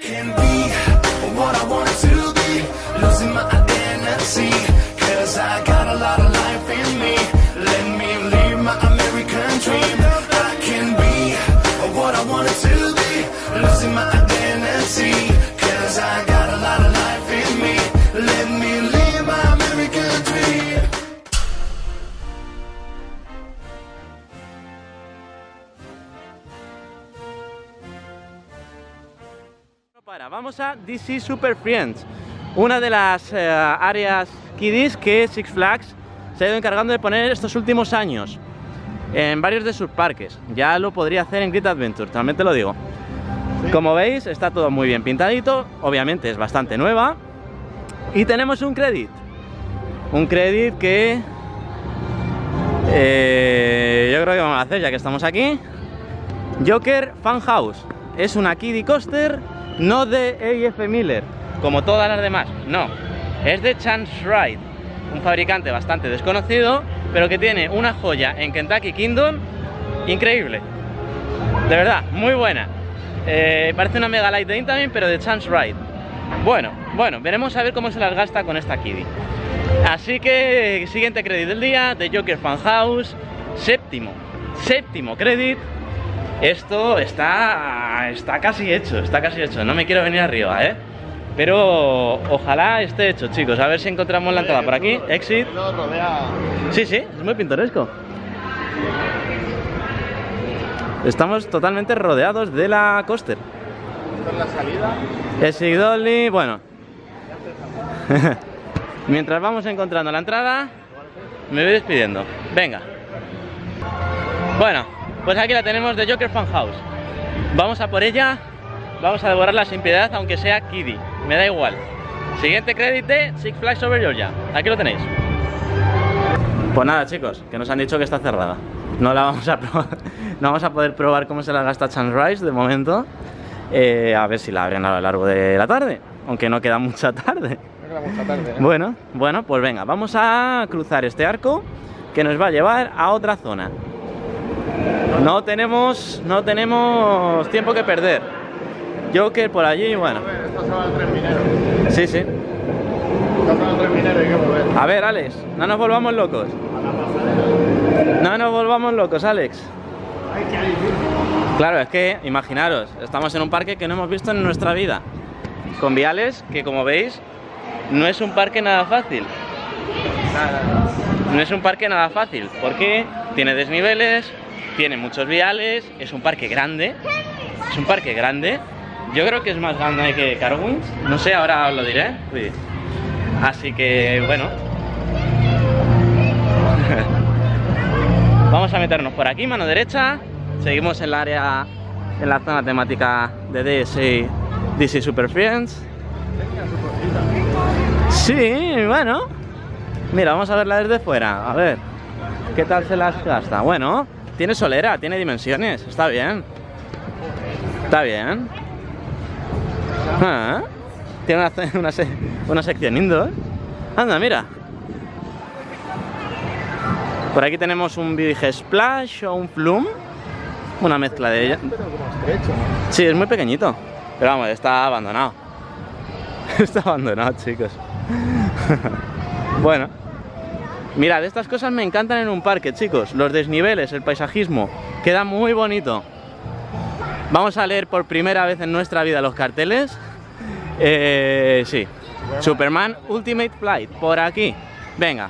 can be vamos a DC Super Friends, una de las eh, áreas kiddies que Six Flags se ha ido encargando de poner estos últimos años en varios de sus parques. Ya lo podría hacer en Grid Adventure, también te lo digo. Como veis, está todo muy bien pintadito, obviamente es bastante nueva. Y tenemos un credit. Un credit que eh, yo creo que vamos a hacer ya que estamos aquí. Joker Fan House. Es una kiddie coaster, no de AF Miller, como todas las demás. No, es de Chance Ride, un fabricante bastante desconocido, pero que tiene una joya en Kentucky Kingdom increíble. De verdad, muy buena. Eh, parece una Mega Light Day también, pero de Chance Ride. Bueno, bueno, veremos a ver cómo se las gasta con esta kiddie. Así que siguiente crédito del día de Joker Fan House, séptimo, séptimo crédito. Esto está, está casi hecho, está casi hecho. No me quiero venir arriba, ¿eh? Pero ojalá esté hecho, chicos. A ver si encontramos la entrada por aquí. Exit. Sí, sí, es muy pintoresco. Estamos totalmente rodeados de la coaster. Esta es la salida. Exit only, bueno. Mientras vamos encontrando la entrada, me voy despidiendo. Venga. Bueno, pues aquí la tenemos de Joker Fan House. Vamos a por ella. Vamos a devorarla sin piedad, aunque sea kiddie. Me da igual. Siguiente crédito de Six Flags Over Georgia. Aquí lo tenéis. Pues nada, chicos, que nos han dicho que está cerrada. No la vamos a probar. No vamos a poder probar cómo se la gasta Chance Rise de momento. Eh, a ver si la abren a lo largo de la tarde. Aunque no queda mucha tarde. No queda mucha tarde, ¿eh? Bueno, bueno, pues venga, vamos a cruzar este arco que nos va a llevar a otra zona. No tenemos, no tenemos tiempo que perder. Joker por allí, bueno. Sí, sí. A ver, Alex, no nos volvamos locos. No nos volvamos locos, Alex. Claro, es que imaginaros, estamos en un parque que no hemos visto en nuestra vida. Con viales que, como veis, no es un parque nada fácil. No es un parque nada fácil, porque tiene desniveles, tiene muchos viales, es un parque grande. Es un parque grande. Yo creo que es más grande que Carowinds. No sé, ahora os lo diré. Así que, bueno. Vamos a meternos por aquí, mano derecha. Seguimos en el área, en la zona temática de DC, DC Super Friends. Sí, bueno. Mira, vamos a verla desde fuera. A ver, ¿qué tal se las gasta? Bueno, tiene solera, tiene dimensiones. Está bien. Está bien. Ah, tiene una, una, una sección indoor. Anda, mira. Por aquí tenemos un Big Splash o un Flume. Una mezcla de ella. Sí, es muy pequeñito. Pero vamos, está abandonado. Está abandonado, chicos. bueno. Mirad, estas cosas me encantan en un parque, chicos. Los desniveles, el paisajismo. Queda muy bonito. Vamos a leer por primera vez en nuestra vida los carteles. Eh, sí. Superman Ultimate Flight, por aquí. Venga.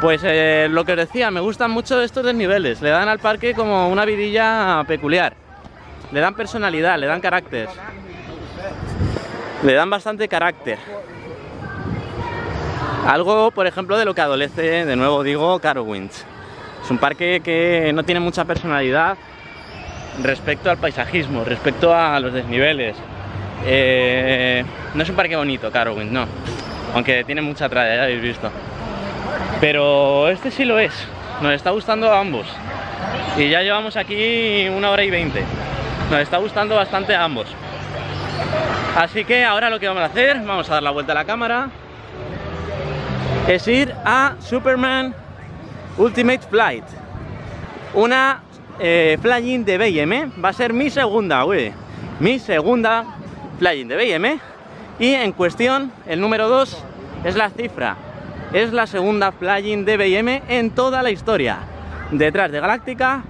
Pues eh, lo que os decía, me gustan mucho estos desniveles. Le dan al parque como una vidilla peculiar. Le dan personalidad, le dan carácter. Le dan bastante carácter. Algo, por ejemplo, de lo que adolece, de nuevo digo, Carowinds. Es un parque que no tiene mucha personalidad respecto al paisajismo, respecto a los desniveles. Eh, no es un parque bonito, Carowinds, no. Aunque tiene mucha tralla, ya habéis visto. Pero este sí lo es. Nos está gustando a ambos. Y ya llevamos aquí una hora y veinte. Nos está gustando bastante a ambos. Así que ahora lo que vamos a hacer, vamos a dar la vuelta a la cámara, es ir a Superman Ultimate Flight. Una eh, flying de BM. Va a ser mi segunda, güey. Mi segunda flying de BM. Y en cuestión, el número 2 es la cifra. Es la segunda flying de BM en toda la historia. Detrás de Galáctica,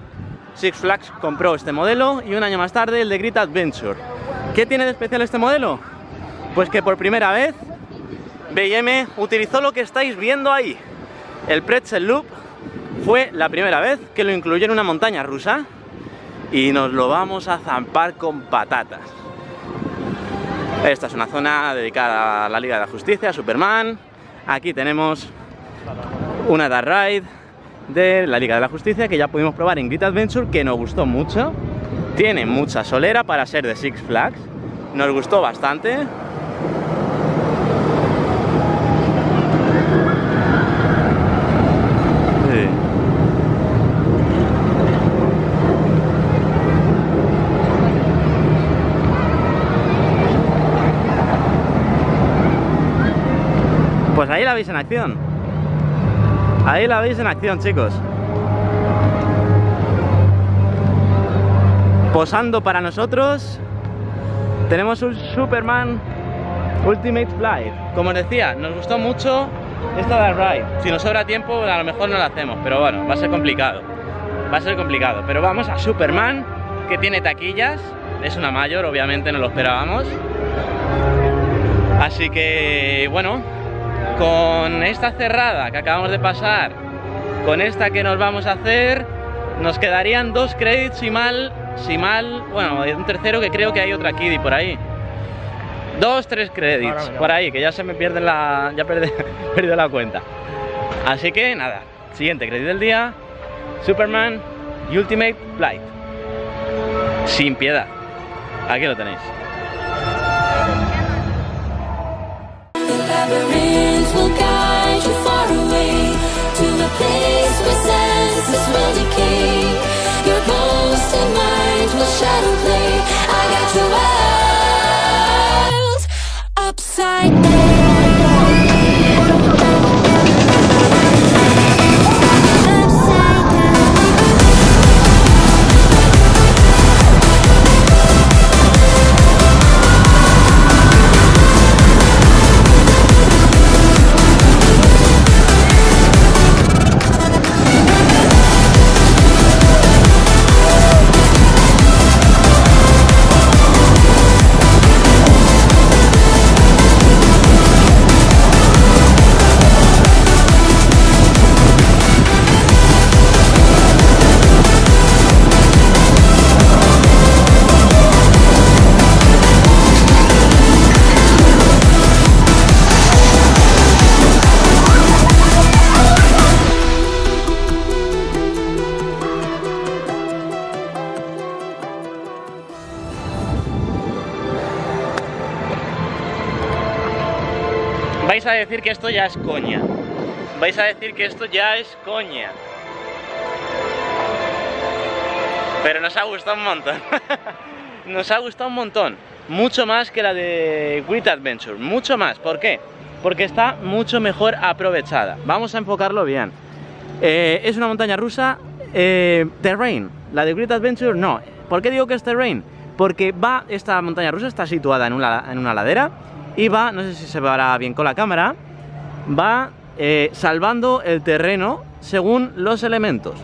Six Flags compró este modelo y un año más tarde el de Great Adventure. ¿Qué tiene de especial este modelo? Pues que por primera vez BM utilizó lo que estáis viendo ahí. El Pretzel Loop fue la primera vez que lo incluyó en una montaña rusa y nos lo vamos a zampar con patatas. Esta es una zona dedicada a la Liga de la Justicia, a Superman. Aquí tenemos una Dark Ride de la Liga de la Justicia que ya pudimos probar en Grit Adventure, que nos gustó mucho. Tiene mucha solera para ser de Six Flags. Nos gustó bastante. La veis en acción. Ahí la veis en acción, chicos. Posando para nosotros, tenemos un Superman Ultimate Flight. Como os decía, nos gustó mucho esta de Ride. Si nos sobra tiempo, a lo mejor no la hacemos, pero bueno, va a ser complicado. Va a ser complicado. Pero vamos a Superman, que tiene taquillas. Es una mayor, obviamente no lo esperábamos. Así que, bueno, con esta cerrada que acabamos de pasar, con esta que nos vamos a hacer, nos quedarían dos créditos y mal, si mal, bueno, un tercero que creo que hay otra Kiddy por ahí. Dos, tres créditos por ahí, que ya se me pierde la. ya perdí, perdido la cuenta. Así que nada, siguiente crédito del día: Superman Ultimate Flight. Sin piedad. Aquí lo tenéis. Will guide you far away to a place where senses will decay. Your ghost and mind will shadow play. I got your world upside down. Decir que esto ya es coña. Vais a decir que esto ya es coña. Pero nos ha gustado un montón. nos ha gustado un montón. Mucho más que la de Great Adventure. Mucho más. ¿Por qué? Porque está mucho mejor aprovechada. Vamos a enfocarlo bien. Eh, es una montaña rusa eh, terrain. La de Great Adventure no. ¿Por qué digo que es terrain? Porque va, esta montaña rusa está situada en una, en una ladera y va, no sé si se verá bien con la cámara, va eh, salvando el terreno según los elementos.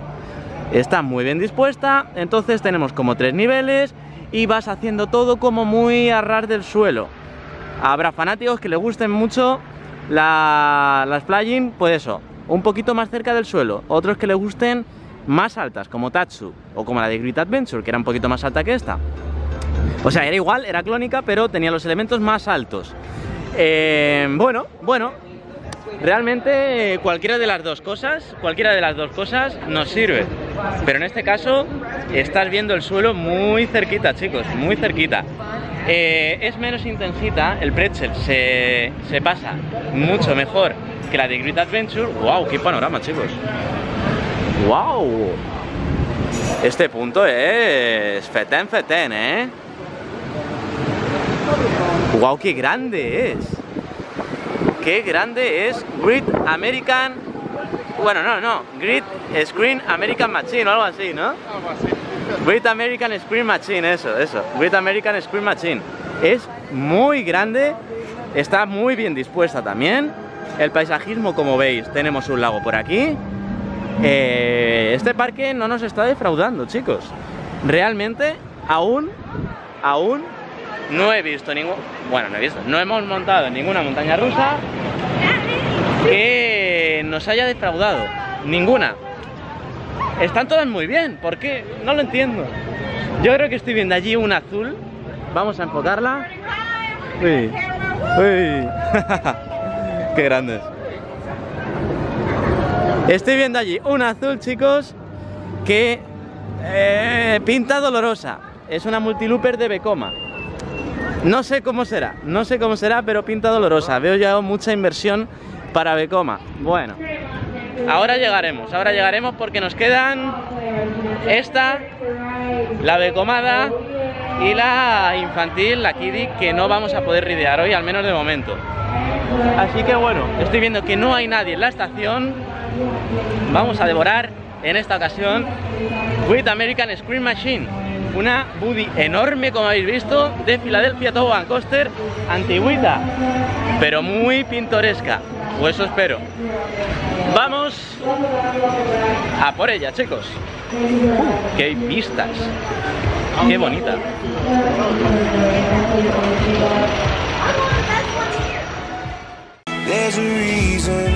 Está muy bien dispuesta, entonces tenemos como tres niveles y vas haciendo todo como muy a ras del suelo. Habrá fanáticos que les gusten mucho la- las flying, pues eso, un poquito más cerca del suelo. Otros que les gusten más altas, como Tatsu o como la de Great Adventure, que era un poquito más alta que esta. O sea, era igual, era clónica, pero tenía los elementos más altos. Eh, bueno, bueno, realmente cualquiera de las dos cosas, cualquiera de las dos cosas nos sirve. Pero en este caso estás viendo el suelo muy cerquita, chicos, muy cerquita. Eh, es menos intensita, el pretzel se, se pasa mucho mejor que la de Great Adventure. ¡Wow! ¡Qué panorama, chicos! ¡Wow! Este punto es fetén, fetén, ¿eh? ¡Wow! ¡Qué grande es! ¡Qué grande es Great American... Bueno, no, no. Great Screen American Machine o algo así, ¿no? Algo así. Great American Screen Machine, eso, eso. Great American Screen Machine. Es muy grande, está muy bien dispuesta también. El paisajismo, como veis, tenemos un lago por aquí. Eh, este parque no nos está defraudando, chicos. Realmente, aún, aún no he visto ningún... Bueno, no he visto, no hemos montado ninguna montaña rusa que nos haya defraudado. Ninguna. Están todas muy bien, ¿por qué? No lo entiendo. Yo creo que estoy viendo allí un azul. Vamos a enfocarla. Uy, uy. qué grandes. Estoy viendo allí un azul, chicos, que eh, pinta dolorosa. Es una multilooper de Becoma. No sé cómo será, no sé cómo será, pero pinta dolorosa. Veo ya mucha inversión para Becoma. Bueno, ahora llegaremos, ahora llegaremos porque nos quedan esta, la Becomada y la infantil, la Kiddy, que no vamos a poder ridear hoy, al menos de momento. Así que bueno, estoy viendo que no hay nadie en la estación. Vamos a devorar en esta ocasión With American Screen Machine. Una buddy enorme, como habéis visto, de Philadelphia Toboggan Coaster, antigüita, pero muy pintoresca. O eso espero. Vamos a por ella, chicos. ¡Qué hay vistas! ¡Qué bonita! There's a reason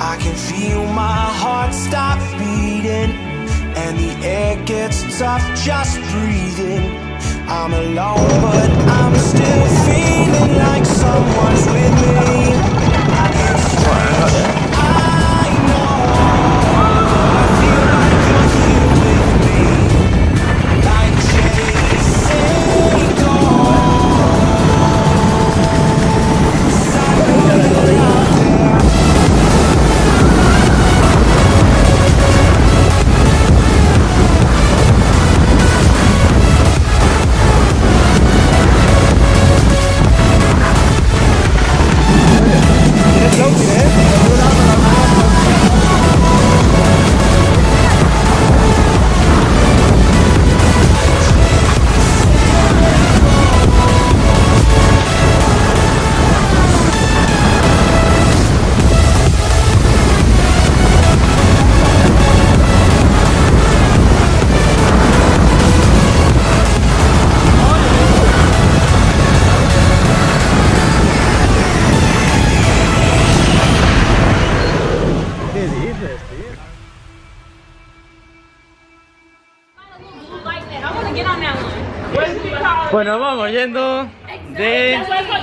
I can feel my heart stop beating, and the air gets tough just breathing. I'm alone, but I'm still feeling like someone's with me. Strange.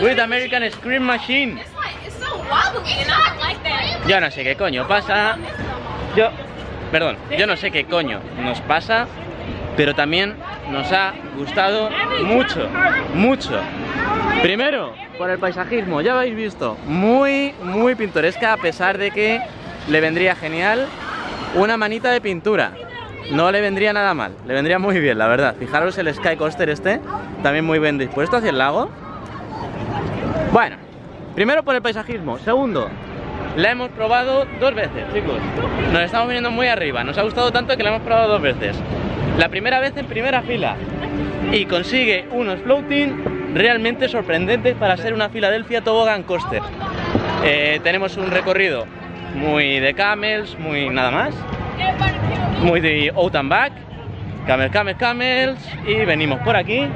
With American Scream Machine. Yo no sé qué coño pasa. Yo, perdón, yo no sé qué coño nos pasa, pero también nos ha gustado mucho, mucho. Primero, por el paisajismo, ya habéis visto, muy, muy pintoresca, a pesar de que le vendría genial una manita de pintura. No le vendría nada mal, le vendría muy bien, la verdad. Fijaros el Sky Coaster este, también muy bien dispuesto hacia el lago. Bueno, primero por el paisajismo. Segundo, la hemos probado dos veces, chicos. Nos estamos viniendo muy arriba. Nos ha gustado tanto que la hemos probado dos veces. La primera vez en primera fila. Y consigue unos floating realmente sorprendentes para ser una Philadelphia Toboggan Coaster. Eh, tenemos un recorrido muy de camels, muy nada más. Muy de out and back. Camel, camel, camels. Y venimos por aquí.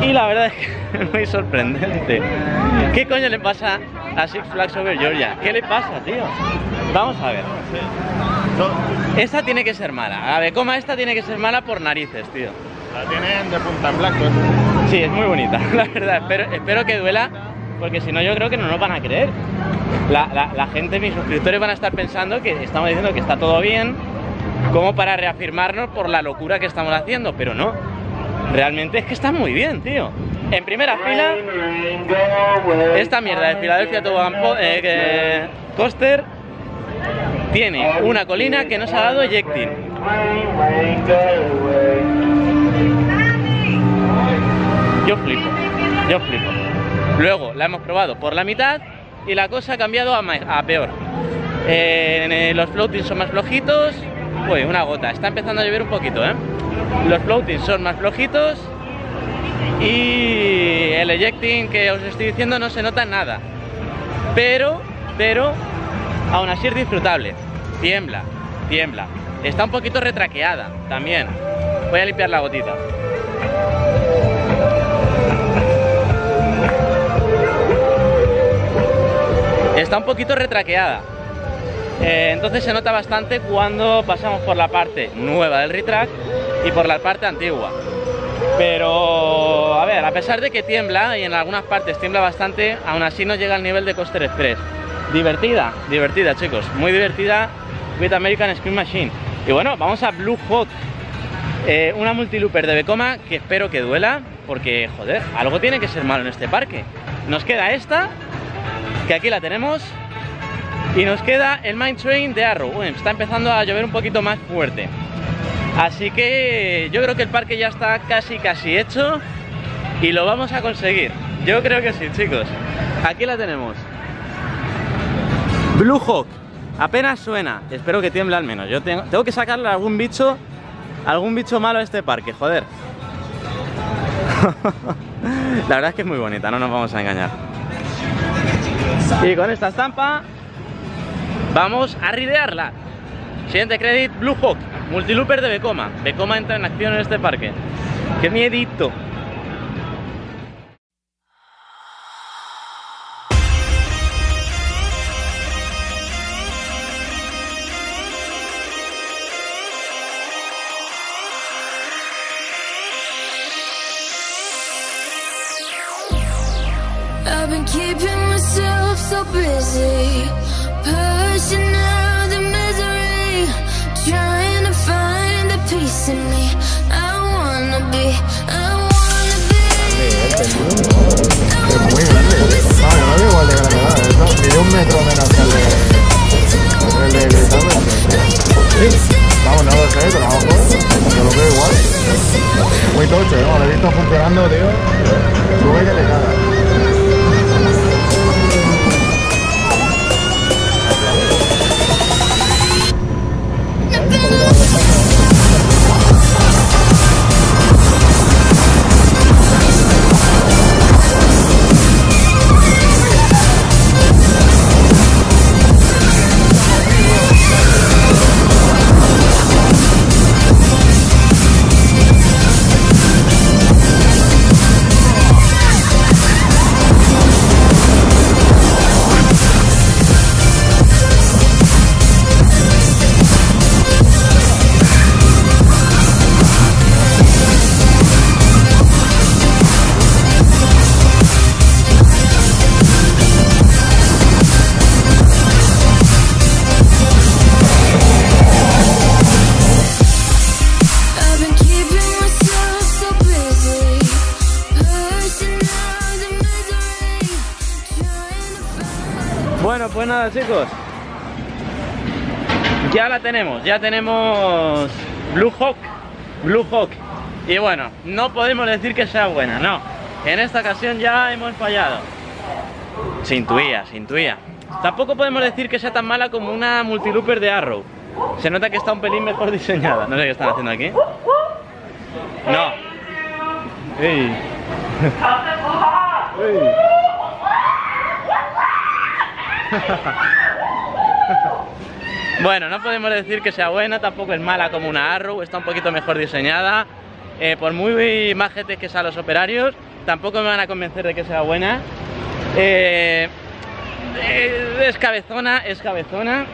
Y la verdad es que es muy sorprendente. ¿Qué coño le pasa a Six Flags Over Georgia? ¿Qué le pasa, tío? Vamos a ver. Esta tiene que ser mala. La de coma esta tiene que ser mala por narices, tío. La tienen de punta en blanco. Sí, es muy bonita, la verdad. Espero, espero que duela, porque si no yo creo que no nos van a creer. La, la- la gente, mis suscriptores van a estar pensando que estamos diciendo que está todo bien, como para reafirmarnos por la locura que estamos haciendo, pero no. Realmente es que está muy bien, tío. En primera fila, esta mierda de Filadelfia Toboggan Po- eh, Coaster tiene una colina que nos ha dado ejecting. Yo flipo, yo flipo. Luego la hemos probado por la mitad y la cosa ha cambiado a, peor. Eh, los floatings son más flojitos. Uy, una gota. Está empezando a llover un poquito, ¿eh? Los floatings son más flojitos y el ejecting que os estoy diciendo no se nota nada. Pero, pero, aún así es disfrutable. Tiembla, tiembla. Está un poquito retraqueada también. Voy a limpiar la gotita. Está un poquito retraqueada. Eh, entonces se nota bastante cuando pasamos por la parte nueva del retrack y por la parte antigua. Pero, a ver, a pesar de que tiembla y en algunas partes tiembla bastante, aún así no llega al nivel de Coaster Express. Divertida, divertida, chicos, muy divertida with American Screen Machine. Y bueno, vamos a Blue Hawk, eh, una multilooper de Becoma que espero que duela, porque, joder, algo tiene que ser malo en este parque. Nos queda esta, que aquí la tenemos, y nos queda el Mine Train de Arrow. Está empezando a llover un poquito más fuerte. Así que yo creo que el parque ya está casi casi hecho y lo vamos a conseguir. Yo creo que sí, chicos. Aquí la tenemos. Blue Hawk. Apenas suena. Espero que tiemble al menos. Yo tengo, tengo que sacarle algún bicho, algún bicho malo a este parque, joder. la verdad es que es muy bonita, no nos vamos a engañar. Y con esta estampa vamos a ridearla. Siguiente crédito, Blue Hawk, multilooper de Becoma. Becoma entra en acción en este parque. ¡Qué miedito! Lo sé, pero vamos, yo lo veo igual. Muy tocho, ¿no? Lo he visto funcionando, tío. Sube que te chicos. Ya la tenemos, ya tenemos Blue Hawk, Blue Hawk. Y bueno, no podemos decir que sea buena, no. En esta ocasión ya hemos fallado. Se intuía, se intuía. Tampoco podemos decir que sea tan mala como una multilooper de Arrow. Se nota que está un pelín mejor diseñada. No sé qué están haciendo aquí. No. Ey. Bueno, no podemos decir que sea buena, tampoco es mala como una Arrow, está un poquito mejor diseñada. Eh, por muy majetes que sean los operarios, tampoco me van a convencer de que sea buena. Eh, eh, es cabezona, es cabezona.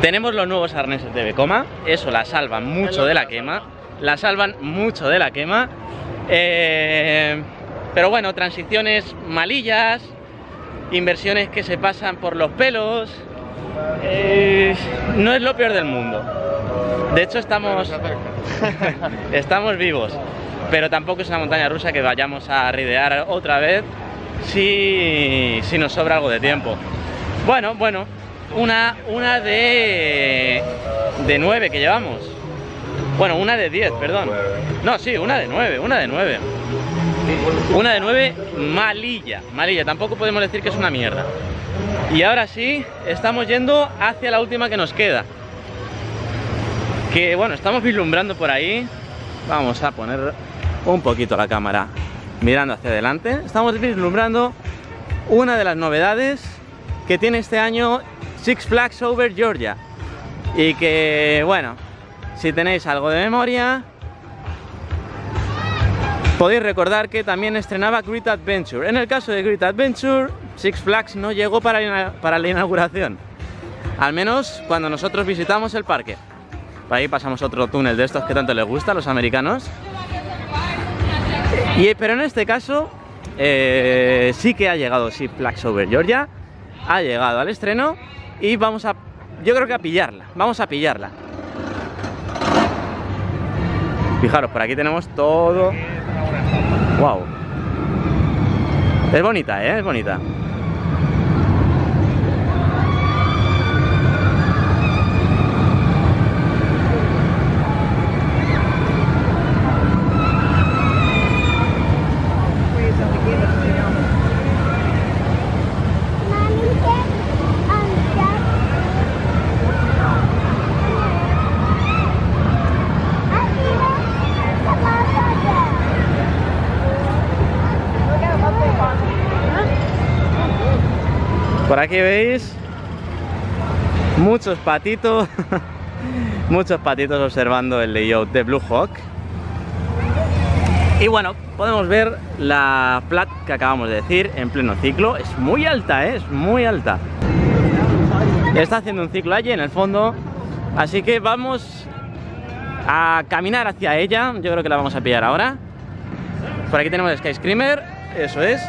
Tenemos los nuevos arneses de Becoma, eso la salvan mucho de la quema, la salvan mucho de la quema. Pero bueno, transiciones malillas, inversiones que se pasan por los pelos. eh, no es lo peor del mundo. De hecho, estamos, estamos vivos, pero tampoco es una montaña rusa que vayamos a ridear otra vez si, si nos sobra algo de tiempo. Bueno, bueno, una, una de, de 9 que llevamos. Bueno, una de 10, perdón. No, sí, una de 9, una de 9. Una de 9 malilla, malilla. Tampoco podemos decir que es una mierda. Y ahora sí, estamos yendo hacia la última que nos queda. Que bueno, estamos vislumbrando por ahí. Vamos a poner un poquito la cámara mirando hacia adelante, estamos vislumbrando una de las novedades que tiene este año Six Flags Over Georgia. Y que, bueno, si tenéis algo de memoria, podéis recordar que también estrenaba Great Adventure. En el caso de Great Adventure, Six Flags no llegó para, la- inauguración. Al menos cuando nosotros visitamos el parque. Por ahí pasamos otro túnel de estos que tanto les gusta a los americanos. Y, pero en este caso eh, sí que ha llegado Six Flags Over Georgia, ha llegado al estreno y vamos a, yo creo que a pillarla, vamos a pillarla. Fijaros, por aquí tenemos todo. Wow. Es bonita, ¿eh? Es bonita. Aquí veis muchos patitos, muchos patitos observando el layout de Blue Hawk. Y bueno, podemos ver la flat que acabamos de decir en pleno ciclo. Es muy alta, ¿eh? es muy alta. Está haciendo un ciclo allí en el fondo, así que vamos a caminar hacia ella. Yo creo que la vamos a pillar ahora. Por aquí tenemos Sky Screamer, eso es.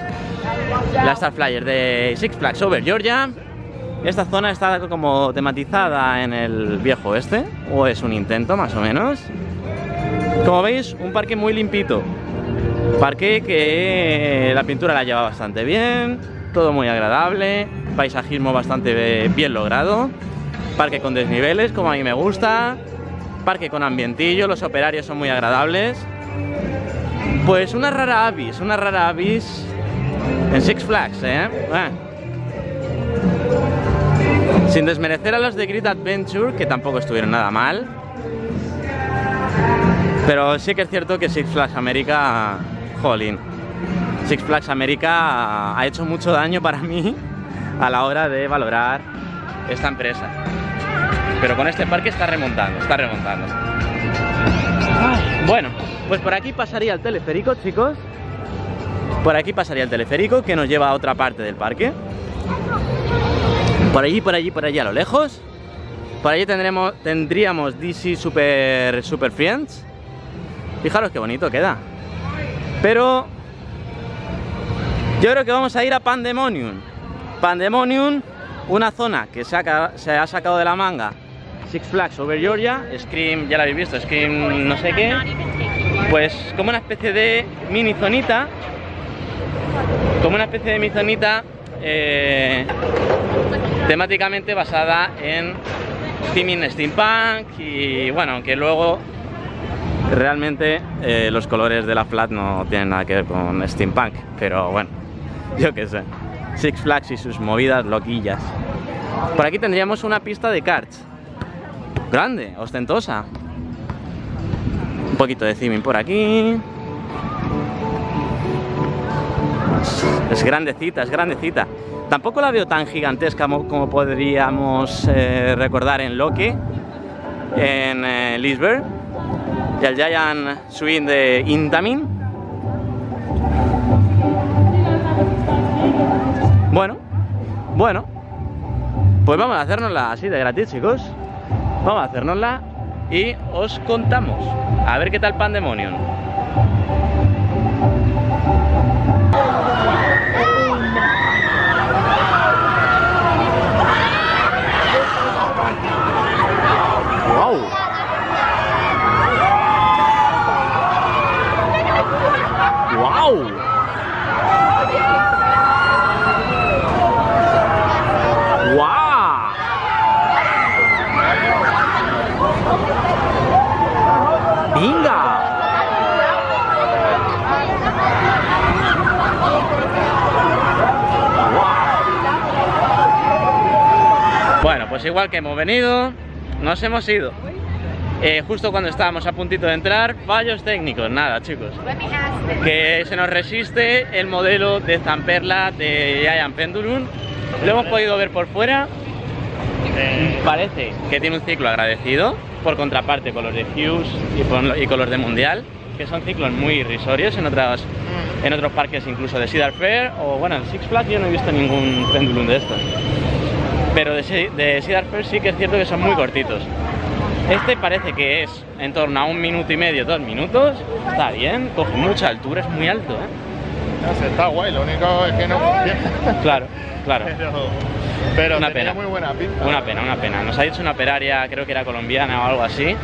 La Star Flyer de Six Flags Over Georgia. Esta zona está como tematizada en el viejo oeste, o es un intento más o menos. Como veis, un parque muy limpito. Parque que la pintura la lleva bastante bien, todo muy agradable, paisajismo bastante bien logrado. Parque con desniveles, como a mí me gusta. Parque con ambientillo, los operarios son muy agradables. Pues una rara avis, una rara avis en Six Flags, ¿eh? Ah. Sin desmerecer a los de Great Adventure, que tampoco estuvieron nada mal. Pero sí que es cierto que Six Flags America, jolín, Six Flags America ha hecho mucho daño para mí a la hora de valorar esta empresa. Pero con este parque está remontando, está remontando. Bueno, pues por aquí pasaría el teleférico, chicos. Por aquí pasaría el teleférico que nos lleva a otra parte del parque. Por allí, por allí, por allí a lo lejos. Por allí tendremos, tendríamos DC Super, Super Friends. Fijaros qué bonito queda. Pero yo creo que vamos a ir a Pandemonium. Pandemonium, una zona que se ha, se ha sacado de la manga Six Flags Over Georgia, Scream, ya la habéis visto, Scream no sé qué. Pues como una especie de mini zonita como una especie de mi zonita eh, temáticamente basada en theming steampunk y bueno, aunque luego realmente eh, los colores de la flat no tienen nada que ver con steampunk, pero bueno, yo qué sé. Six Flags y sus movidas loquillas. Por aquí tendríamos una pista de karts. Grande, ostentosa. Un poquito de theming por aquí. Es grandecita, es grandecita. Tampoco la veo tan gigantesca mo- como podríamos eh, recordar en Loki, en eh, y el Giant Swing de Intamin. Bueno, bueno, pues vamos a hacernosla así de gratis, chicos. Vamos a hacernosla y os contamos. A ver qué tal Pandemonium. ¡Wow! ¡Wow! ¡Wow! ¡Venga! Bueno, pues igual que hemos venido, nos hemos ido. Eh, justo cuando estábamos a puntito de entrar, fallos técnicos, nada chicos. Que se nos resiste el modelo de Zamperla de Giant Pendulum. Lo hemos podido ver por fuera. Parece que tiene un ciclo agradecido, por contraparte con los de Hughes y con, y con los de Mundial, que son ciclos muy irrisorios en, otras, en otros parques incluso de Cedar Fair o bueno, en Six Flags yo no he visto ningún pendulum de estos. Pero de, Ce- de Cedar Fair sí que es cierto que son muy cortitos. Este parece que es en torno a un minuto y medio, dos minutos. Está bien, coge mucha altura, es muy alto, ¿eh? Está guay, lo único es que no. Claro, claro. Pero, pero Una tenía pena. muy buena pinta. Una pena, una pena. Nos ha dicho una operaria, creo que era colombiana o algo así,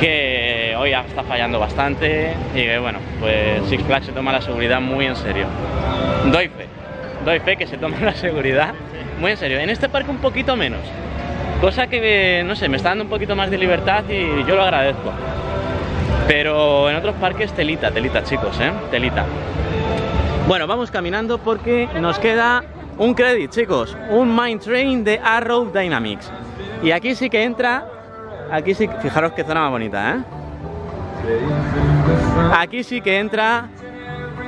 que hoy está fallando bastante y que bueno, pues Six Flags se toma la seguridad muy en serio. Doy fe, doy fe que se toma la seguridad muy en serio. En este parque un poquito menos, cosa que, no sé, me está dando un poquito más de libertad y yo lo agradezco. Pero en otros parques telita, telita chicos, ¿eh? Telita. Bueno, vamos caminando porque nos queda un credit, chicos. Un Mine Train de Arrow Dynamics. Y aquí sí que entra. Aquí sí. Fijaros qué zona más bonita, ¿eh? Aquí sí que entra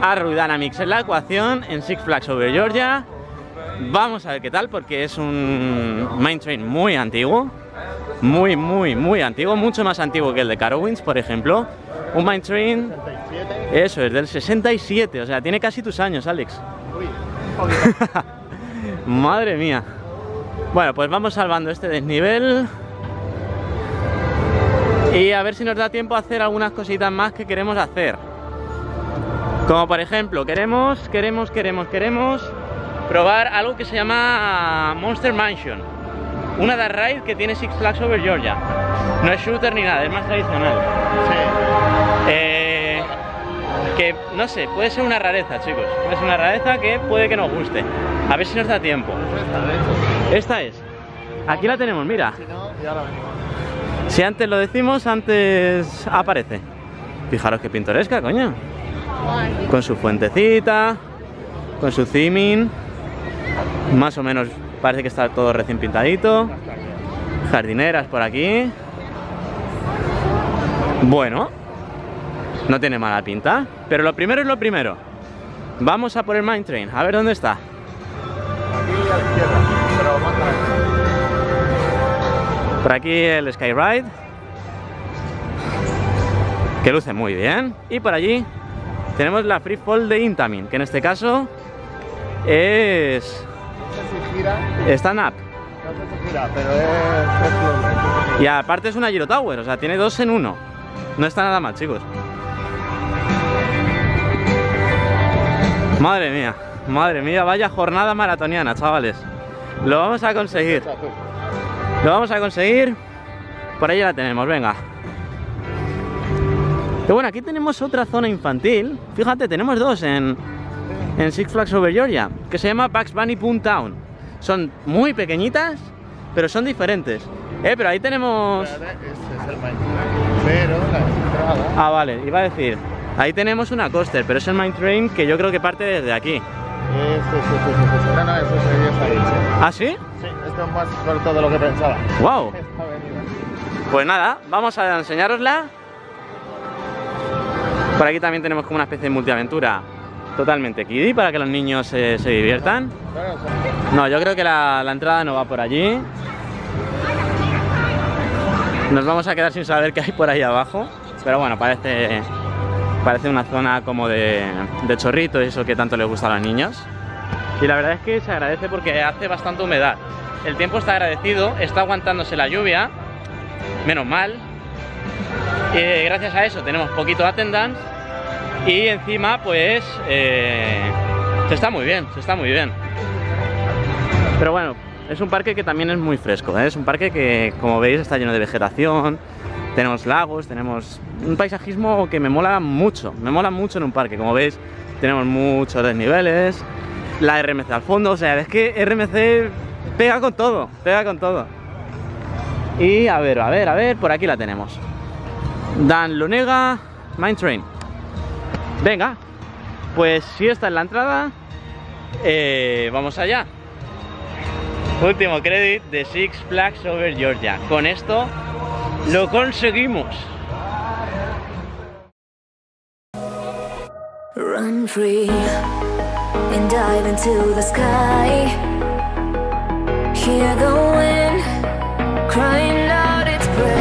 Arrow Dynamics en la ecuación en Six Flags Over Georgia. Vamos a ver qué tal porque es un Mine Train muy antiguo. Muy, muy, muy antiguo. Mucho más antiguo que el de Carowinds, por ejemplo. Un Mine Train. Eso, es del 67. O sea, tiene casi tus años, Alex. Madre mía. Bueno, pues vamos salvando este desnivel. Y a ver si nos da tiempo a hacer algunas cositas más que queremos hacer. Como por ejemplo, queremos, queremos, queremos, queremos probar algo que se llama Monster Mansion. Una dark ride que tiene Six Flags Over Georgia. No es shooter ni nada, es más tradicional. Sí. Eh, que no sé, puede ser una rareza, chicos. Puede ser una rareza que puede que nos guste. A ver si nos da tiempo. De. Esta es. Aquí la tenemos, mira. Si antes lo decimos, antes aparece. Fijaros qué pintoresca, coño. Con su fuentecita, con su theming. Más o menos parece que está todo recién pintadito. Jardineras por aquí. Bueno, no tiene mala pinta. Pero lo primero es lo primero. Vamos a por el Mine Train, a ver dónde está. Por aquí el Skyride. Que luce muy bien. Y por allí tenemos la Free Fall de Intamin, que en este caso es up. es, flow. Y aparte es una Giro Tower, o sea, tiene dos en uno. No está nada mal, chicos. Madre mía, madre mía, vaya jornada maratoniana, chavales. Lo vamos a conseguir. Lo vamos a conseguir. Por ahí la tenemos, venga. Y bueno, aquí tenemos otra zona infantil. Fíjate, tenemos dos en, en Six Flags Over Georgia, que se llama Bugs Bunny Town. Son muy pequeñitas, pero son diferentes. Eh, pero ahí tenemos... Ese es el Mine Train. Pero la. Ah, vale, iba a decir. Ahí tenemos una coaster, pero es el Mine Train que yo creo que parte desde aquí. No, no, eso ahí, sí. ¿Ah, sí? Sí, esto es más corto de lo que pensaba. ¡Wow! Pues nada, vamos a enseñarosla. Por aquí también tenemos como una especie de multiaventura totalmente kiddie para que los niños se, se diviertan. No, yo creo que la, la entrada no va por allí. Nos vamos a quedar sin saber qué hay por ahí abajo. Pero bueno, parece, parece una zona como de, de chorrito, eso que tanto les gusta a los niños. Y la verdad es que se agradece porque hace bastante humedad. El tiempo está agradecido, está aguantándose la lluvia, menos mal. Y gracias a eso tenemos poquito attendance y encima pues eh, se está muy bien, se está muy bien. Pero bueno, es un parque que también es muy fresco, ¿eh? es un parque que como veis está lleno de vegetación, tenemos lagos, tenemos un paisajismo que me mola mucho, me mola mucho en un parque, como veis tenemos muchos desniveles, la RMC al fondo, o sea, es que RMC pega con todo, pega con todo. Y a ver, a ver, a ver, por aquí la tenemos. Dan Lunega Mine Train. Venga, pues si esta es la entrada, eh, vamos allá. Último crédito de Six Flags Over Georgia. Con esto Lo conseguimos. Run free and dive into the sky. Hear the wind crying out its prayer.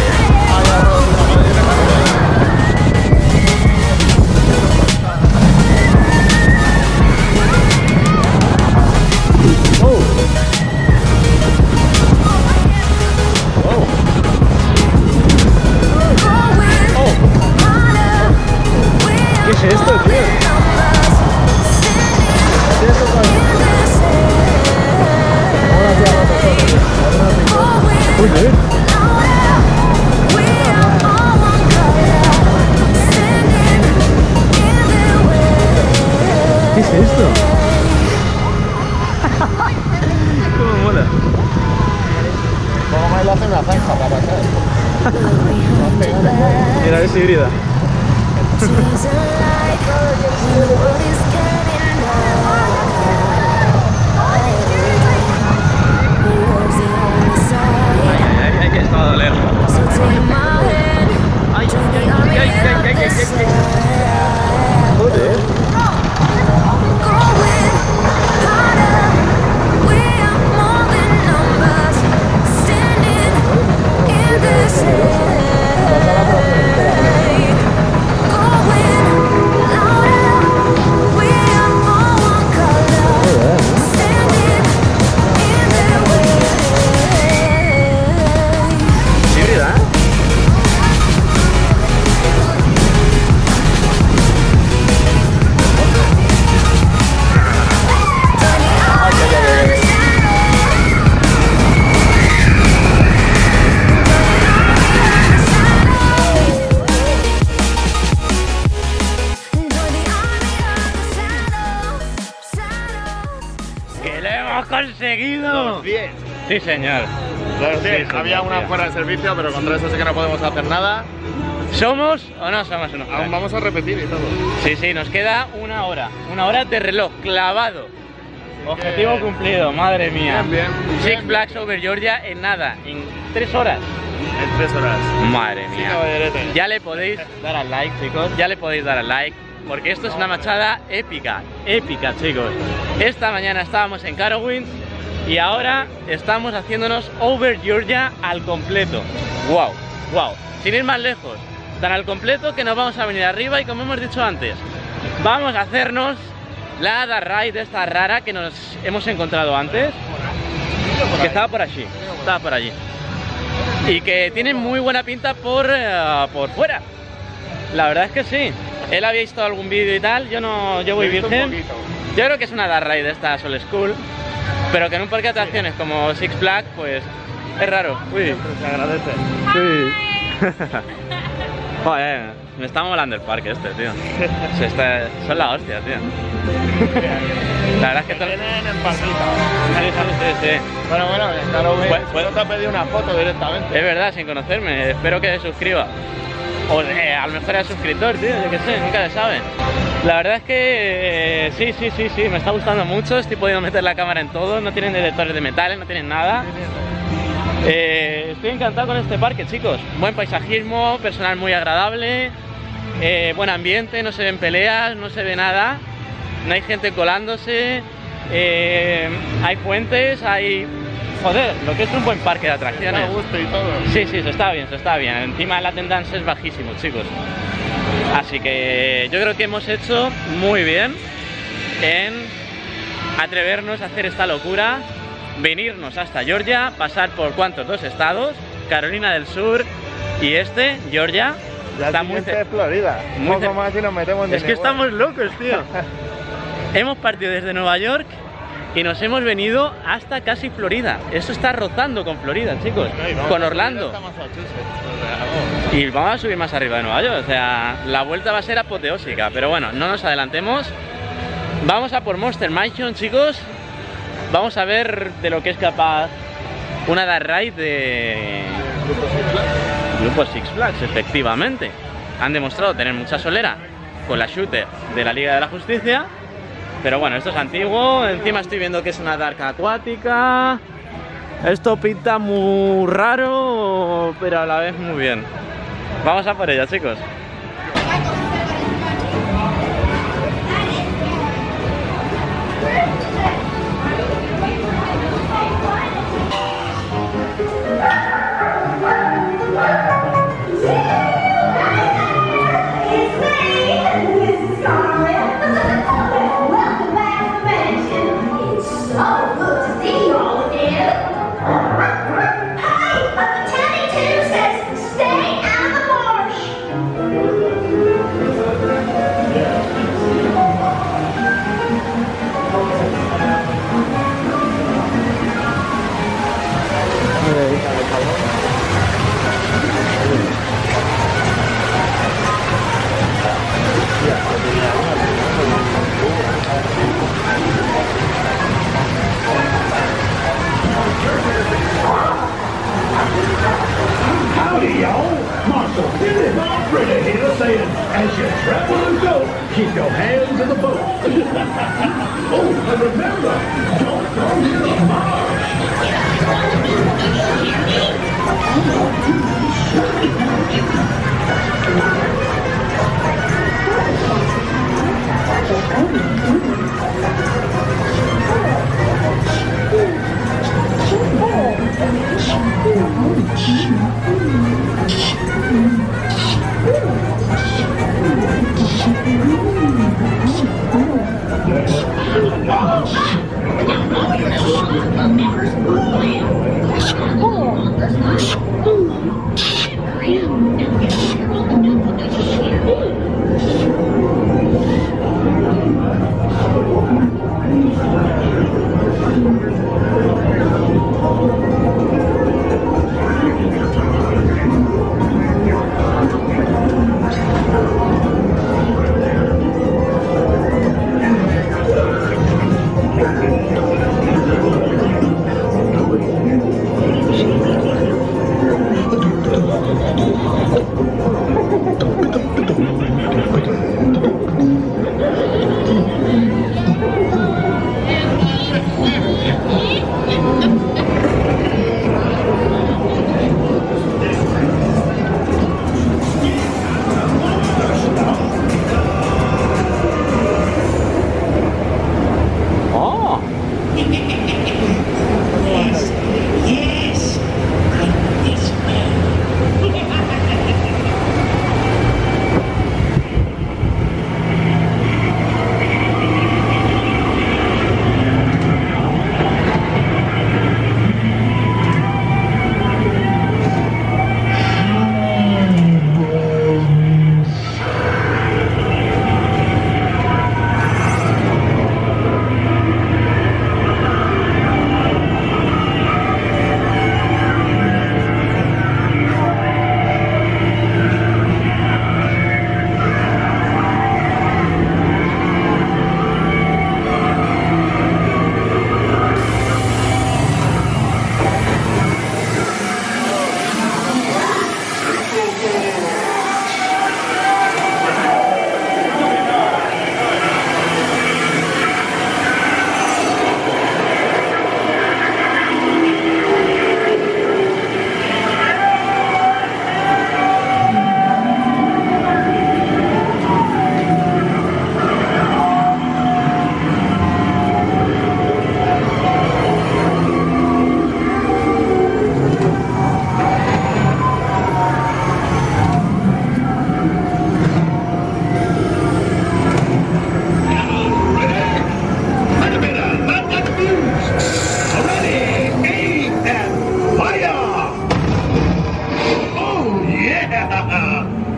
¿Qué es Sí, señor. Claro, sí, Sí, sí, había sí, una sí. fuera de servicio, pero contra eso sí que no podemos hacer nada. ¿Somos o no somos unos Aún vamos a repetir y todo. Sí, sí, nos queda una hora. Una hora de reloj, clavado. Objetivo cumplido, madre mía. Bien, bien. Six Flags over Georgia en nada, en tres horas. En tres horas. Madre Sí, mía. caballerete. Ya le podéis dar al like, chicos. Ya le podéis dar al like. Porque esto es una machada épica. Épica, chicos. Esta mañana estábamos en Carowinds y ahora estamos haciéndonos over Georgia al completo. Wow, wow. Sin ir más lejos. Tan al completo que nos vamos a venir arriba y como hemos dicho antes, vamos a hacernos la Dark Ride esta rara que nos hemos encontrado antes. Que estaba por allí. Estaba por allí y que tiene muy buena pinta por, eh, por fuera. La verdad es que sí. Él había visto algún vídeo y tal, yo no, yo voy virgen. Yo creo que es una dark ride de esta Soul School, pero que en un parque de atracciones como Six Flags, pues es raro. Uy, se agradece. sí. Joder, me está molando el parque este, tío. Se está- son la hostia, tío. La verdad es que Vienen en palmita. sí, sí. Bueno, bueno, claro, pues- te ha pedido una foto directamente. Es verdad, sin conocerme. Espero que se suscriba. O eh, a lo mejor es suscriptor, tío, yo qué sé, nunca se sabe. La verdad es que eh, sí, sí, sí, sí, me está gustando mucho. Estoy pudiendo meter la cámara en todo. No tienen detectores de metales, no tienen nada. Eh, estoy encantado con este parque, chicos. Buen paisajismo, personal muy agradable, eh, buen ambiente, no se ven peleas, no se ve nada, no hay gente colándose, hay fuentes, hay... Joder, lo que es un buen parque de atracciones. Da gusto y todo. Sí, sí, se está bien, se está bien. Encima la attendance es bajísimo, chicos. Así que yo creo que hemos hecho muy bien en atrevernos a hacer esta locura, venirnos hasta Georgia, pasar por cuántos dos estados, Carolina del Sur y este, Georgia. Ya Está muy es Florida. Muy poco más y nos metemos en Es que estamos locos, tío. hemos partido desde Nueva York y nos hemos venido hasta casi Florida. Eso está rozando con Florida, chicos, con Orlando. Y vamos a subir más arriba de Nueva York, o sea, la vuelta va a ser apoteósica, pero bueno, no nos adelantemos. Vamos a por Monster Mansion, chicos. Vamos a ver de lo que es capaz una Dark Ride de... Grupo Six Flags. Grupo Six Flags, efectivamente. Han demostrado tener mucha solera con la shooter de la Liga de la Justicia pero bueno, esto es antiguo. Encima estoy viendo que es una dark acuática. Esto pinta muy raro, pero a la vez muy bien. Vamos a por ella, chicos.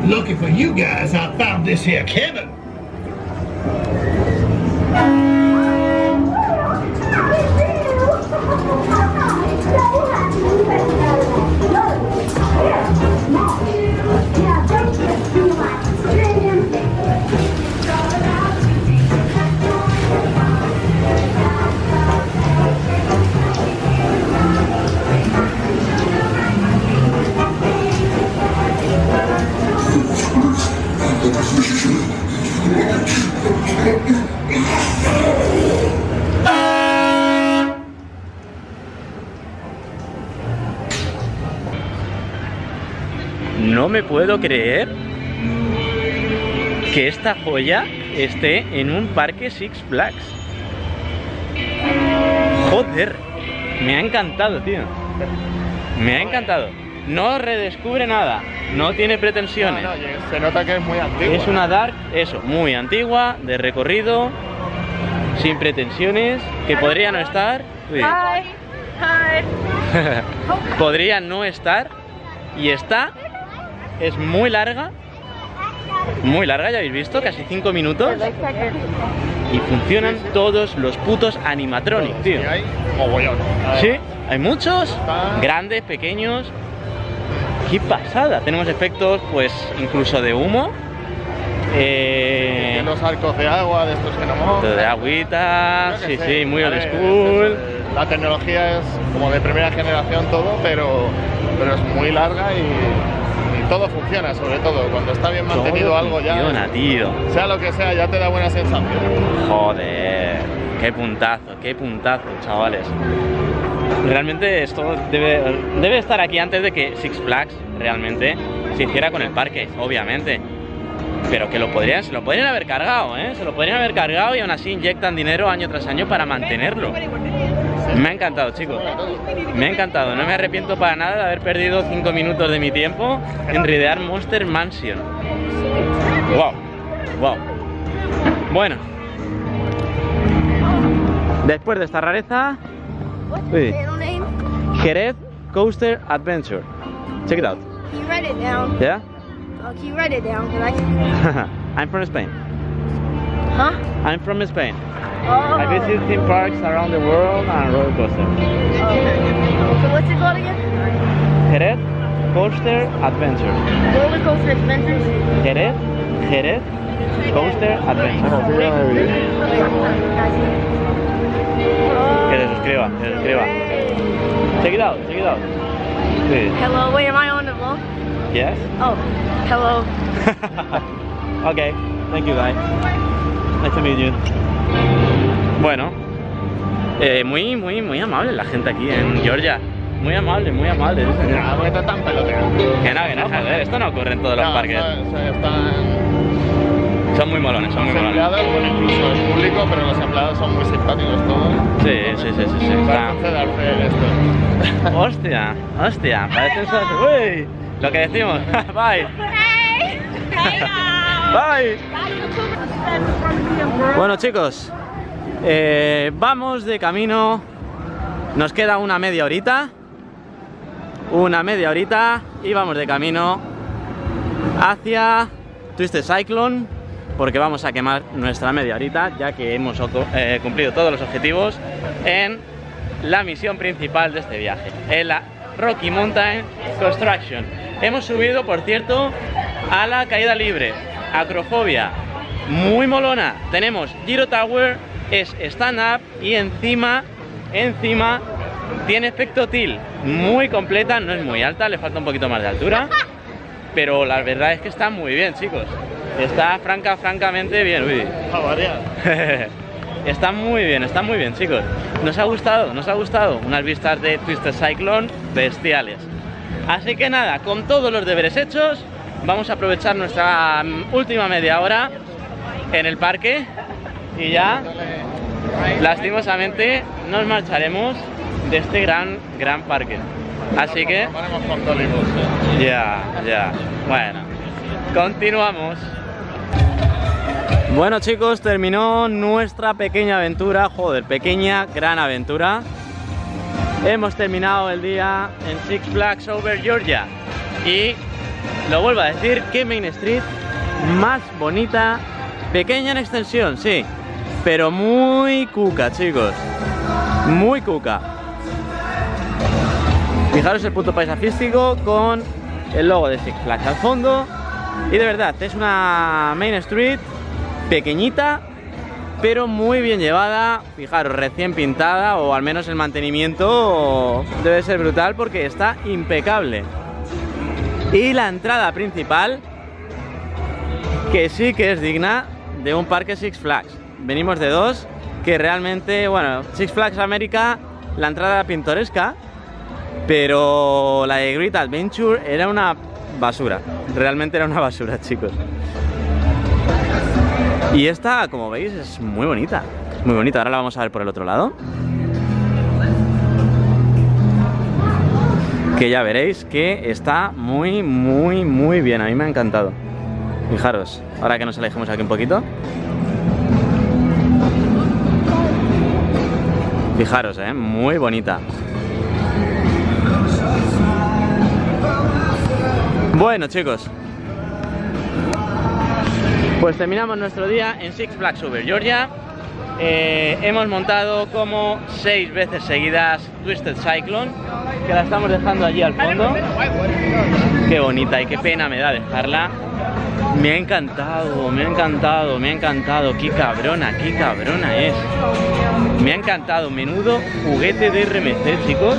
Looking for you guys, I found this here cabin. No me puedo creer que esta joya esté en un parque Six Flags. Joder, me ha encantado, tío. Me ha encantado. No redescubre nada, no tiene pretensiones. No, no, y se nota que es muy antiguo. Es una Dark, eso, muy antigua, de recorrido, sin pretensiones, que podría no estar. Uy, Hi. Hi. podría no estar y está. Es muy larga. Muy larga, ya habéis visto, casi 5 minutos. Y funcionan todos los putos animatronics, tío. Sí, hay muchos, grandes, pequeños. Qué pasada. Tenemos efectos, pues, incluso de humo. Eh, los arcos de agua, de estos que no mojan. de agüita, sí, sí, muy old school. La tecnología es como de primera generación todo, pero, pero es muy larga y todo funciona, sobre todo. Cuando está bien mantenido Todo algo ya, funciona, tío. sea lo que sea, ya te da buena sensación. Joder, qué puntazo, qué puntazo, chavales. Realmente esto debe, debe estar aquí antes de que Six Flags realmente se hiciera con el parque, obviamente. Pero que lo podrían, se lo podrían haber cargado, ¿eh? Se lo podrían haber cargado y aún así inyectan dinero año tras año para mantenerlo. Me ha encantado, chicos. Me ha encantado. No me arrepiento para nada de haber perdido 5 minutos de mi tiempo en ridear Monster Mansion. Wow, wow. Bueno, después de esta rareza, uy. Jerez Coaster Adventure. Check it out. Can you write it down? Yeah? Oh, can you write it down? I. I'm from Spain. Huh? I'm from Spain. Oh. I visit theme parks around the world and roller coasters. Oh. So what's it called again? Jerez Coaster Adventure. Roller Coaster Adventures. Jerez, Jerez Coaster Adventure. Bueno, píllame bien. Oh. Que se suscriba, que se suscriba. Check it out, check it out. Sí. Hello, wait, am I on the vlog? Yes? Oh, hello. okay, thank you guys. Nice to meet you. Bueno, eh, muy, muy, muy amable la gente aquí en Georgia. Muy amable, muy amable. porque peloteado. Que no, que no, joder, esto no ocurre en todos los parques. Están Son muy molones, son muy los molones. empleados, bueno, incluso el público, pero los empleados son muy simpáticos todos. Sí, sí, sí, sí, sí. está-. Hostia, hostia, parecen sos... Uy, lo que decimos. Bye. Bye. Bueno chicos, eh, vamos de camino. Nos queda una media horita. Una media horita y vamos de camino hacia Twisted Cyclone porque vamos a quemar nuestra media horita ya que hemos eh, cumplido todos los objetivos en la misión principal de este viaje, en la Rocky Mountain Construction. Hemos subido, por cierto, a la caída libre, acrofobia, muy molona. Tenemos Giro Tower, es stand up y encima, encima tiene efecto til, muy completa, no es muy alta, le falta un poquito más de altura, pero la verdad es que está muy bien, chicos. Está franca, francamente bien. Uy. Está muy bien, está muy bien, chicos. Nos ha gustado, nos ha gustado. Unas vistas de Twisted Cyclone bestiales. Así que nada, con todos los deberes hechos, vamos a aprovechar nuestra mm, última media hora en el parque y ya, lastimosamente, nos marcharemos de este gran, gran parque. Así que, ya, ya. Bueno, continuamos. Bueno chicos, terminó nuestra pequeña aventura, joder, pequeña, gran aventura. Hemos terminado el día en Six Flags Over Georgia. Y lo vuelvo a decir, que Main Street más bonita, pequeña en extensión, sí, pero muy cuca, chicos. Muy cuca. Fijaros el punto paisajístico con el logo de Six Flags al fondo. Y de verdad, es una Main Street pequeñita, pero muy bien llevada. Fijaros, recién pintada, o al menos el mantenimiento debe ser brutal porque está impecable. Y la entrada principal, que sí que es digna de un parque Six Flags. Venimos de dos, que realmente, bueno, Six Flags América, la entrada pintoresca, pero la de Great Adventure era una basura. Realmente era una basura, chicos. Y esta, como veis, es muy bonita. Muy bonita. Ahora la vamos a ver por el otro lado. Que ya veréis que está muy, muy, muy bien. A mí me ha encantado. Fijaros, ahora que nos alejemos aquí un poquito. Fijaros, eh, muy bonita. Bueno, chicos. Pues terminamos nuestro día en Six Flags Over Georgia. Eh, hemos montado como seis veces seguidas Twisted Cyclone, que la estamos dejando allí al fondo. Qué bonita y qué pena me da dejarla. Me ha encantado, me ha encantado, me ha encantado. Qué cabrona, qué cabrona es. Me ha encantado. Menudo juguete de RMC, chicos.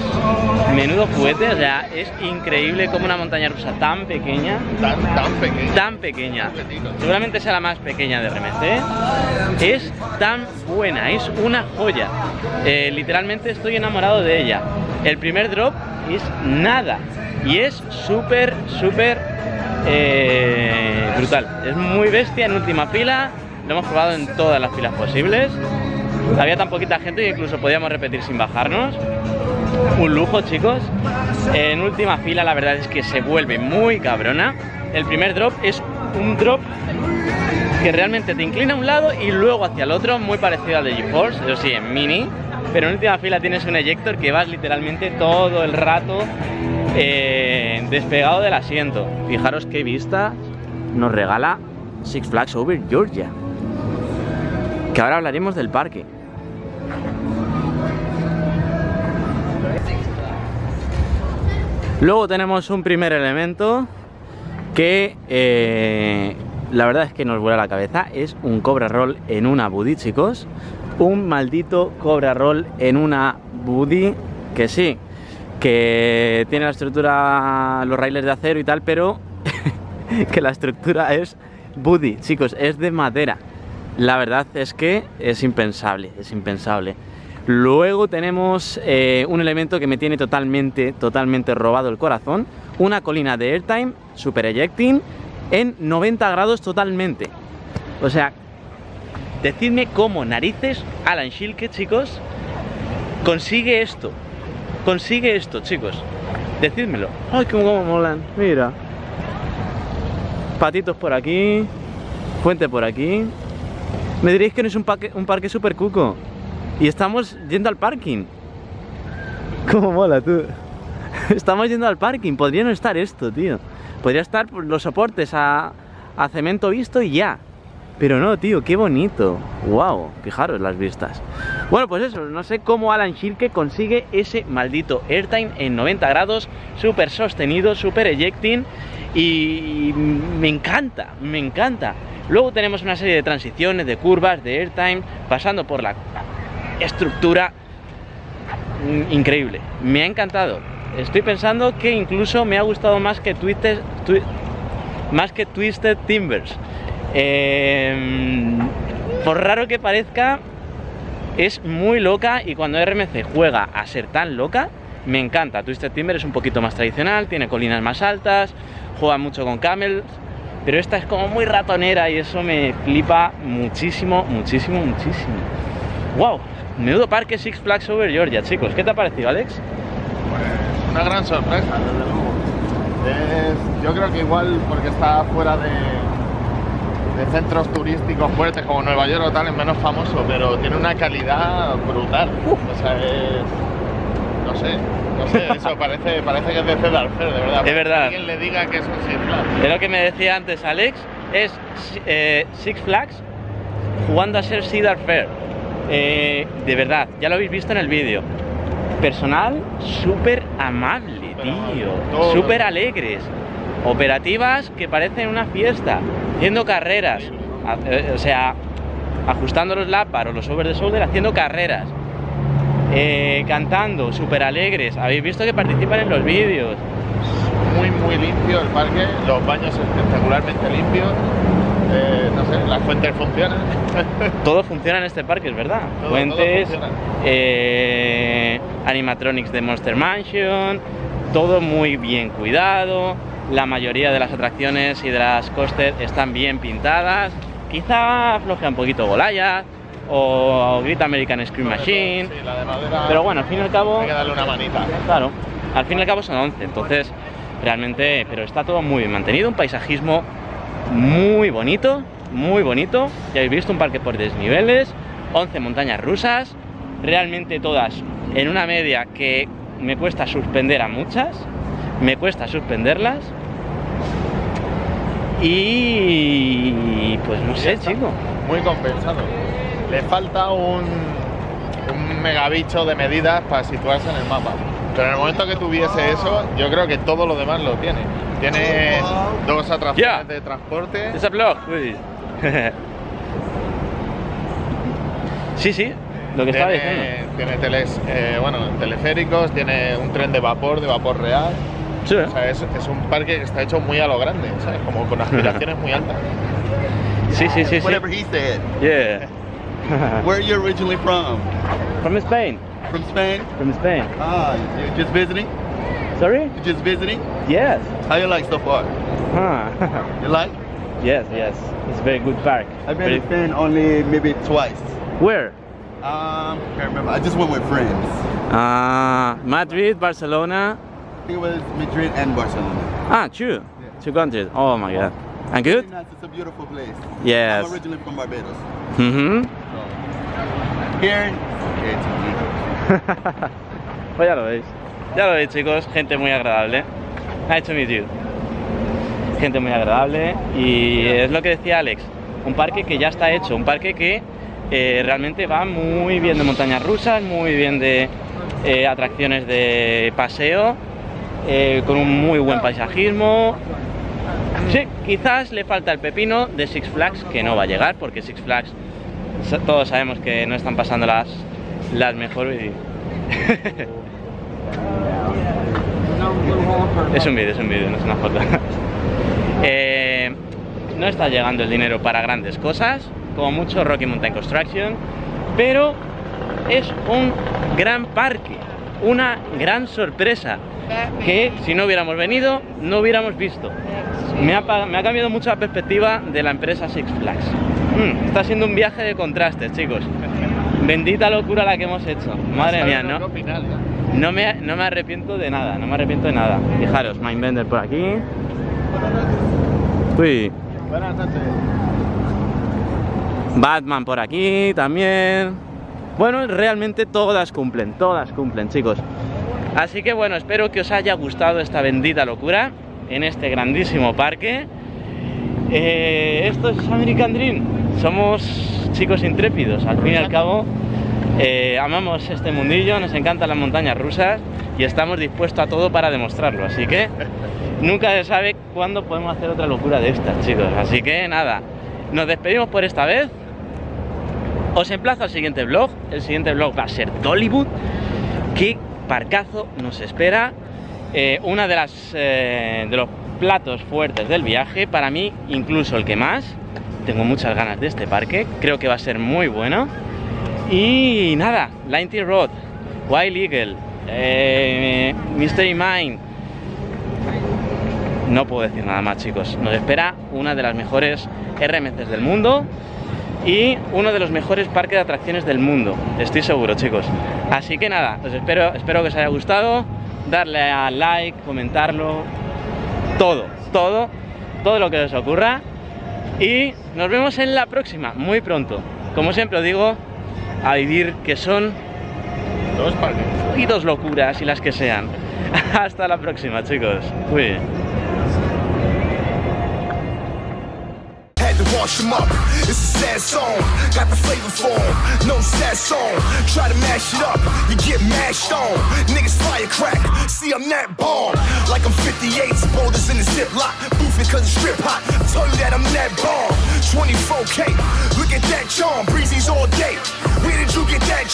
Menudo juguete, o sea, es increíble como una montaña rusa tan pequeña, Tan, tan pequeño. tan pequeña, seguramente sea la más pequeña de RMC, es tan buena, es una joya. Eh, literalmente estoy enamorado de ella. El primer drop es nada y es súper, súper eh, brutal. Es muy bestia en última fila, lo hemos probado en todas las filas posibles. Había tan poquita gente que incluso podíamos repetir sin bajarnos. Un lujo, chicos. En última fila, la verdad es que se vuelve muy cabrona. El primer drop es un drop que realmente te inclina a un lado y luego hacia el otro, muy parecido al de GeForce, eso sí, en mini. Pero en última fila tienes un eyector que vas literalmente todo el rato eh, despegado del asiento. Fijaros qué vista nos regala Six Flags Over Georgia. Que ahora hablaremos del parque. Luego tenemos un primer elemento que eh, la verdad es que nos vuela la cabeza. Es un Cobra Roll en una Buddy, chicos. Un maldito Cobra Roll en una Buddy que sí, que tiene la estructura, los raíles de acero y tal, pero que la estructura es Buddy, chicos, es de madera. La verdad es que es impensable, es impensable. Luego tenemos eh, un elemento que me tiene totalmente, totalmente robado el corazón. Una colina de Airtime Super Ejecting en 90 grados totalmente. O sea, decidme cómo narices Alan Shilke, chicos, consigue esto. Consigue esto, chicos. Decídmelo. Ay, cómo molan. Mira. Patitos por aquí. Fuente por aquí. Me diréis que no es un, parque, un parque super cuco. Y estamos yendo al parking. ¿Cómo mola, tú? Estamos yendo al parking. Podría no estar esto, tío. Podría estar los soportes a, a cemento visto y ya. Pero no, tío, qué bonito. Wow, fijaros las vistas. Bueno, pues eso, no sé cómo Alan Shirke consigue ese maldito airtime en 90 grados, súper sostenido, súper ejecting y me encanta, me encanta. Luego tenemos una serie de transiciones, de curvas, de airtime, pasando por la estructura mm, increíble. Me ha encantado. Estoy pensando que incluso me ha gustado más que Twisted, Twi- más que Twisted Timbers. Eh, por raro que parezca, es muy loca y cuando RMC juega a ser tan loca, me encanta. Twisted Timber es un poquito más tradicional, tiene colinas más altas, juega mucho con camels, pero esta es como muy ratonera y eso me flipa muchísimo, muchísimo, muchísimo. ¡Wow! Menudo parque Six Flags Over Georgia, chicos. ¿Qué te ha parecido, Alex? Una gran sorpresa, desde luego. Yo creo que igual porque está fuera de, de centros turísticos fuertes como Nueva York o tal, es menos famoso, pero tiene una calidad brutal. O sea, es. No sé, no sé, eso parece, parece que es de Cedar Fair, de verdad. Es verdad. Que alguien le diga que es un Six Flags. De lo que me decía antes Alex, es eh, Six Flags jugando a ser Cedar Fair. Eh, de verdad, ya lo habéis visto en el vídeo. Personal súper amable, tío. Súper alegres. Operativas que parecen una fiesta. Haciendo carreras. Eh, O sea, ajustando los o los over the shoulder, haciendo carreras. Eh, cantando, súper alegres. Habéis visto que participan en los vídeos. Muy, muy limpio el parque, los baños espectacularmente limpios. Eh, no sé, las fuentes funcionan. Todo funciona en este parque, es verdad. Todo, Fuentes, todo eh, animatronics de Monster Mansion, todo muy bien cuidado. La mayoría de las atracciones y de las coasters están bien pintadas. Quizá afloje un poquito Golaya o Great American Scream Machine. Sí, la de madera. Pero bueno, al fin y al cabo, Hay que darle una manita. claro, al fin y al cabo son 11. Entonces, realmente, pero está todo muy bien mantenido. Un paisajismo muy bonito, muy bonito. Ya habéis visto un parque por desniveles, 11 montañas rusas, realmente todas en una media que me cuesta suspender a muchas, me cuesta suspenderlas. Y pues no sé, chico. Muy compensado. Le falta un, un megabicho de medidas para situarse en el mapa. Pero en el momento que tuviese eso, yo creo que todo lo demás lo tiene. Tiene dos atracciones de transporte. Ese blog, sí, sí, lo que estaba diciendo. Tiene, tiene teles, eh, bueno, teleféricos, tiene un tren de vapor, de vapor real. Sí, O sea, es, es un parque que está hecho muy a lo grande, ¿sabes? Como con aspiraciones muy altas. sí, sí, sí. sí. Whatever he said. Yeah. Where are you originally from? From Spain. From Spain? From Spain. Ah, you just visiting? Sorry? You just visiting? Yes. How you like so far? Huh. You like? yes, yes. It's a very good park. I've been Very- to Spain only maybe twice. Where? Um, can't remember. I just went with friends. Uh, Madrid, Barcelona. Think it was Madrid and Barcelona. Ah, two. Two countries. Oh my god. And good? Nice. It's a beautiful place. Yes. I'm originally from Barbados. Mhm. Here, okay, it's pues ya lo veis. Ya lo veis, chicos. Gente muy agradable. Nice to meet you. Gente muy agradable. Y es lo que decía Alex. Un parque que ya está hecho. Un parque que eh, realmente va muy bien de montañas rusas, muy bien de eh, atracciones de paseo, eh, con un muy buen paisajismo. Sí, quizás le falta el pepino de Six Flags, que no va a llegar, porque Six Flags todos sabemos que no están pasando las, las mejores. es un vídeo, es un vídeo, no es una foto. Eh, no está llegando el dinero para grandes cosas, como mucho Rocky Mountain Construction, pero es un gran parque, una gran sorpresa que si no hubiéramos venido no hubiéramos visto. Me ha, pa- me ha cambiado mucho la perspectiva de la empresa Six Flags. Mm, está siendo un viaje de contrastes, chicos. Bendita locura la que hemos hecho. Madre mía, ¿no? No me, no me arrepiento de nada, no me arrepiento de nada. Fijaros, Mindbender por aquí. Uy, Buenas noches. Batman por aquí también. Bueno, realmente todas cumplen, todas cumplen, chicos. Así que bueno, espero que os haya gustado esta bendita locura en este grandísimo parque. Eh, esto es American Dream. Somos chicos intrépidos, al fin y al cabo. eh, amamos este mundillo, nos encantan las montañas rusas y estamos dispuestos a todo para demostrarlo. Así que nunca se sabe cuándo podemos hacer otra locura de estas, chicos. Así que nada, nos despedimos por esta vez. Os emplazo al siguiente vlog. El siguiente vlog va a ser Dollywood. Qué parcazo nos espera. Eh, una de las eh, de los platos fuertes del viaje. Para mí, incluso el que más. Tengo muchas ganas de este parque. Creo que va a ser muy bueno. Y nada, Line Road, Wild Eagle, eh, Mystery Mine. No puedo decir nada más, chicos. Nos espera una de las mejores RMCs del mundo y uno de los mejores parques de atracciones del mundo. Estoy seguro, chicos. Así que nada, os espero, espero que os haya gustado. Darle a like, comentarlo, todo, todo, todo lo que os ocurra. Y nos vemos en la próxima, muy pronto. Como siempre os digo, a vivir que son Dos parques. y dos locuras y las que sean. Hasta la próxima, chicos. Uy. It's a sad song. Got the flavor for 'em. No sad song. Try to mash it up. You get mashed on. Niggas fire crack. See, I'm that bomb. Like I'm 58. Boulders in the ziplock. Boofing cause it's strip hot. I told you that I'm that bomb. 24K. Look at that charm. Breezy's all day. Where did you get that?